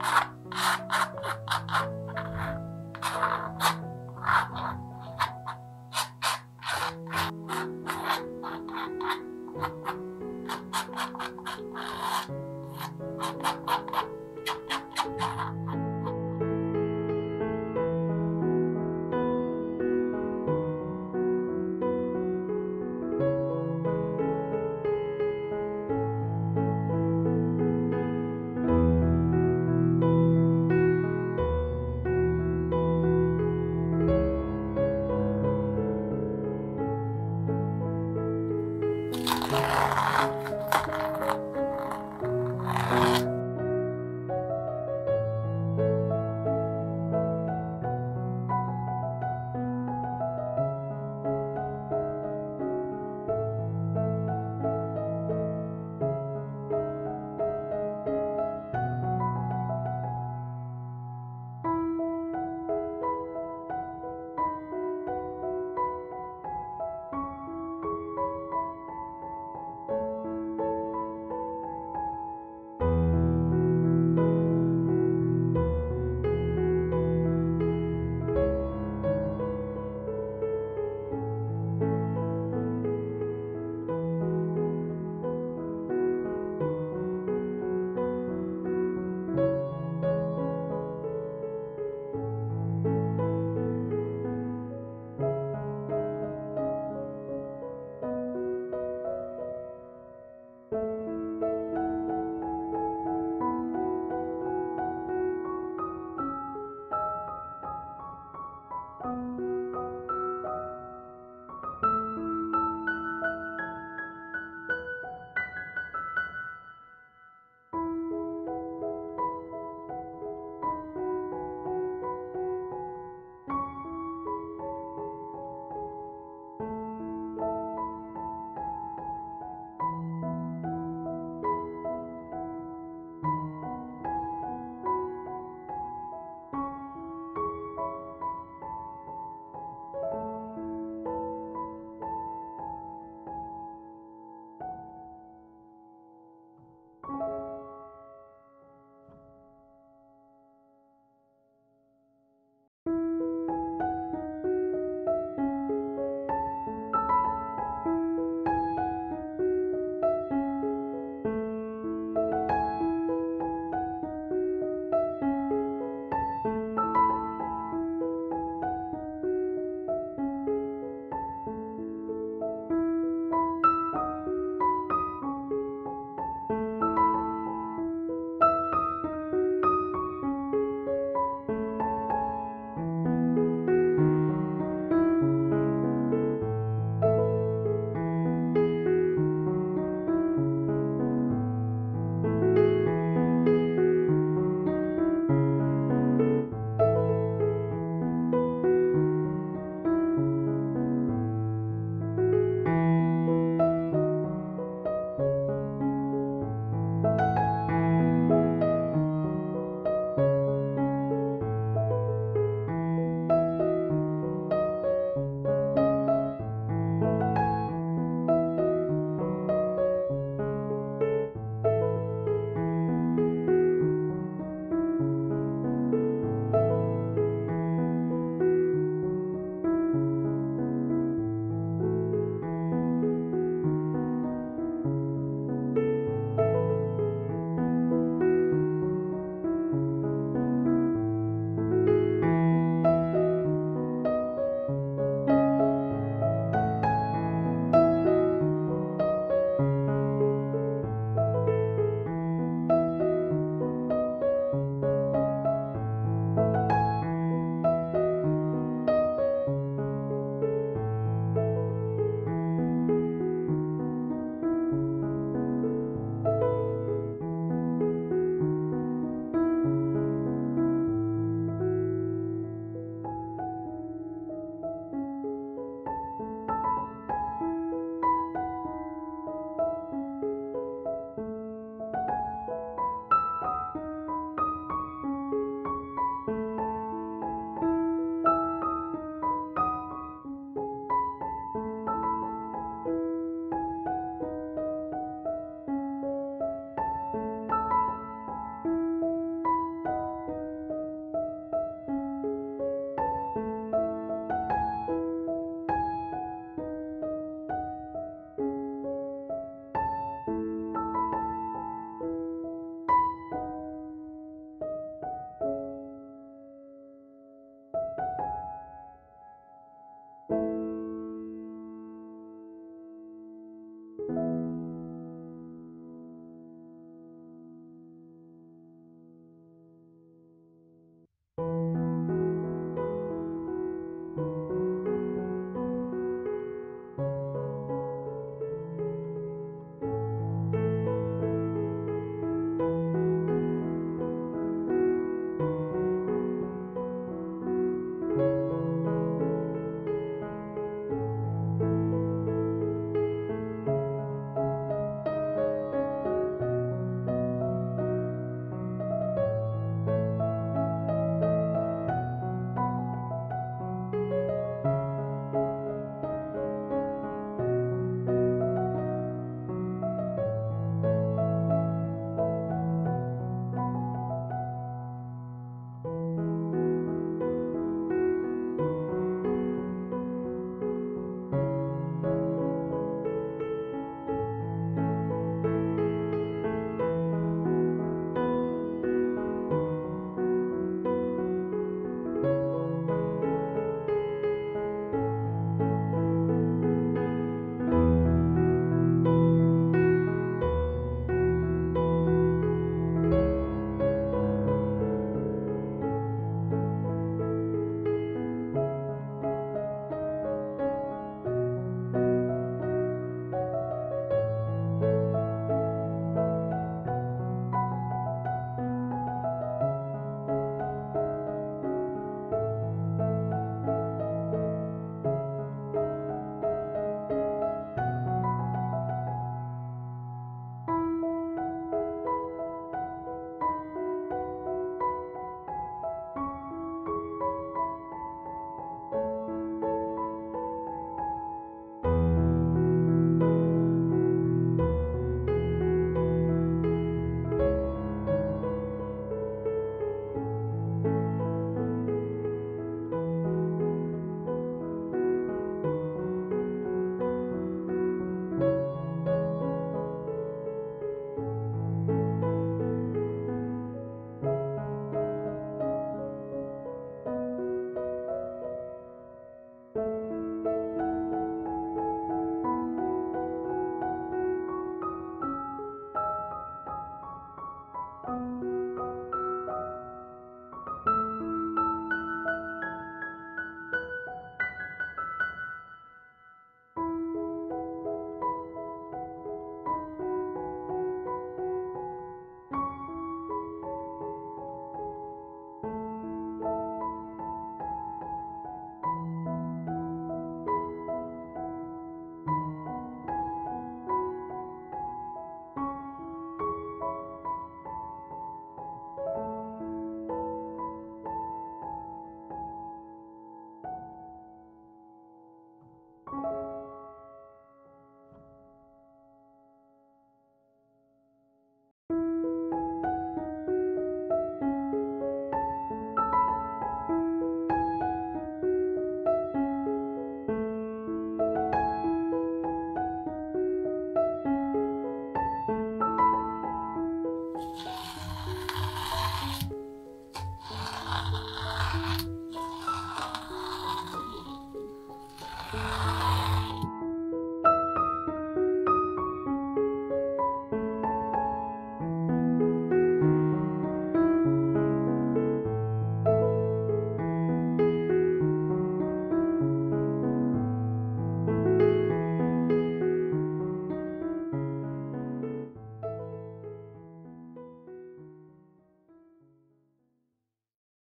ha ha ha ha ha Yeah.